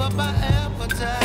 up my appetite.